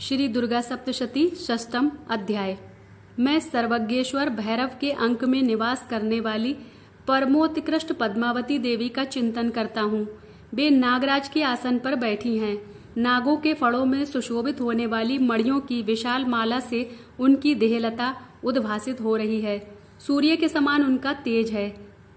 श्री दुर्गा सप्तशती षष्टम अध्याय। मैं सर्वज्ञेश्वर भैरव के अंक में निवास करने वाली परमोत्कृष्ट पद्मावती देवी का चिंतन करता हूँ। वे नागराज के आसन पर बैठी हैं। नागों के फड़ों में सुशोभित होने वाली मड़ियों की विशाल माला से उनकी देहलता उद्भासित हो रही है। सूर्य के समान उनका तेज है।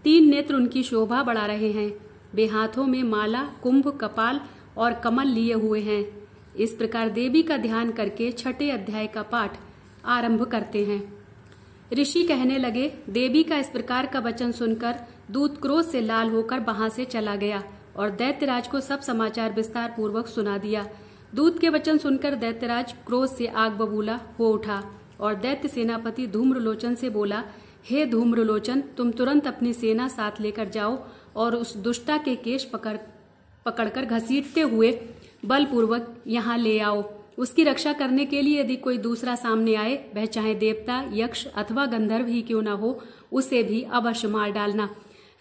तीन नेत्र उनकी शोभा बढ़ा रहे हैं। वे हाथों में माला, कुंभ, कपाल और कमल लिए हुए हैं। इस प्रकार देवी का ध्यान करके छठे अध्याय का पाठ आरंभ करते हैं। ऋषि कहने लगे, देवी का इस प्रकार का वचन सुनकर दूत क्रोध से लाल होकर वहाँ से चला गया और दैत्यराज को सब समाचार विस्तार पूर्वक सुना दिया। दूत के वचन सुनकर दैत्यराज क्रोध से आग बबूला, हो उठा और दैत्य सेनापति धूम्रलोचन से बोला, हे धूम्रलोचन, तुम तुरंत अपनी सेना साथ लेकर जाओ और उस दुष्टा के केश पकड़, पकड़कर घसीटते हुए बलपूर्वक यहाँ ले आओ। उसकी रक्षा करने के लिए यदि कोई दूसरा सामने आए, वह चाहे देवता, यक्ष अथवा गंधर्व ही क्यों न हो, उसे भी अवश्य मार डालना।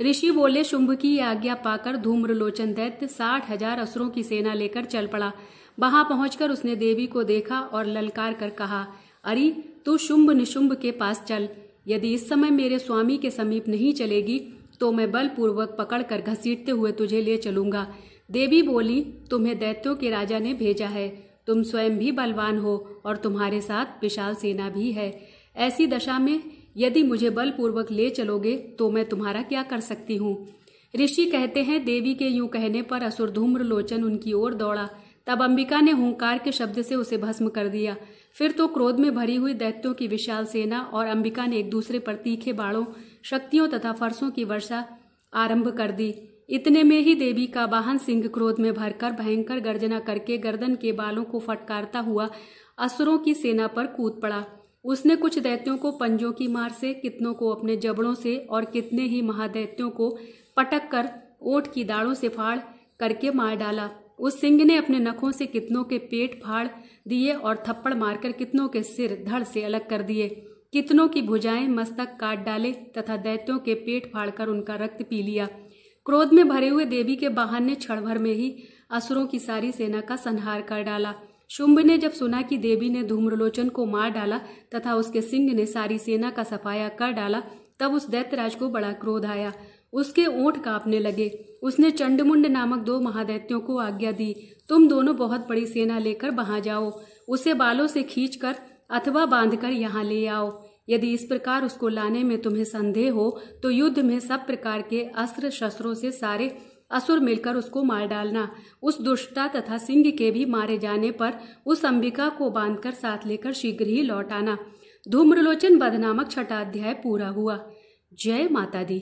ऋषि बोले, शुंभ की आज्ञा पाकर धूम्रलोचन दैत्य साठ हज़ार असुरों की सेना लेकर चल पड़ा। वहाँ पहुंचकर उसने देवी को देखा और ललकार कर कहा, अरे, तू शुंभ निशुंभ के पास चल। यदि इस समय मेरे स्वामी के समीप नहीं चलेगी तो मैं बलपूर्वक पकड़कर घसीटते हुए तुझे ले चलूँगा। देवी बोली, तुम्हें दैत्यों के राजा ने भेजा है। तुम स्वयं भी बलवान हो और तुम्हारे साथ विशाल सेना भी है। ऐसी दशा में यदि मुझे बलपूर्वक ले चलोगे तो मैं तुम्हारा क्या कर सकती हूँ? ऋषि कहते हैं, देवी के यूँ कहने पर असुर धूम्र लोचन उनकी ओर दौड़ा। तब अंबिका ने हुंकार के शब्द से उसे भस्म कर दिया। फिर तो क्रोध में भरी हुई दैत्यों की विशाल सेना और अंबिका ने एक दूसरे पर तीखे बाणों, शक्तियों तथा फरसों की वर्षा आरंभ कर दी। इतने में ही देवी का वाहन सिंह क्रोध में भरकर भयंकर गर्जना करके गर्दन के बालों को फटकारता हुआ असुरों की सेना पर कूद पड़ा। उसने कुछ दैत्यों को पंजों की मार से, कितनों को अपने जबड़ों से और कितने ही महादैत्यों को पटक कर ओठ की दाढ़ों से फाड़ करके मार डाला। उस सिंह ने अपने नखों से कितनों के पेट फाड़ दिए और थप्पड़ मारकर कितनों के सिर धड़ से अलग कर दिए। कितनों की भुजाएँ मस्तक काट डाले तथा दैत्यों के पेट फाड़कर उनका रक्त पी लिया। क्रोध में भरे हुए देवी के वाहन ने क्षण भर में ही असुरों की सारी सेना का संहार कर डाला। शुंभ ने जब सुना कि देवी ने धूम्रलोचन को मार डाला तथा उसके सिंह ने सारी सेना का सफाया कर डाला, तब उस दैत्यराज को बड़ा क्रोध आया। उसके ओठ कांपने लगे। उसने चंडमुंड नामक दो महादैत्यों को आज्ञा दी, तुम दोनों बहुत बड़ी सेना लेकर वहाँ जाओ, उसे बालों से खींचकर अथवा बांधकर यहाँ ले आओ। यदि इस प्रकार उसको लाने में तुम्हें संदेह हो तो युद्ध में सब प्रकार के अस्त्र शस्त्रों से सारे असुर मिलकर उसको मार डालना। उस दुष्टता तथा सिंह के भी मारे जाने पर उस अंबिका को बांधकर साथ लेकर शीघ्र ही लौट आना। धूम्रलोचन बध नामक छठा अध्याय पूरा हुआ। जय माता दी।